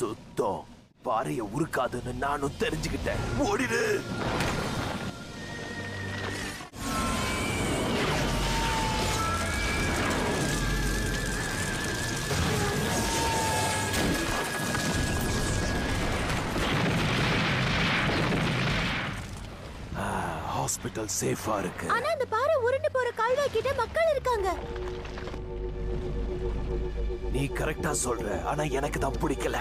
சுத்தம் பாறைய உருக்காதுன்னு நானும் தெரிஞ்சுக்கிட்டேன். ஓடிடு! ஹாஸ்பிட்டல் சேஃபா இருக்கு. ஆனா அந்த பாறை உருண்டு போற கால்வாய் கிட்ட மக்கள் இருக்காங்க. நீ கரெக்டா சொல்ற ஆனா எனக்கு தான் பிடிக்கல.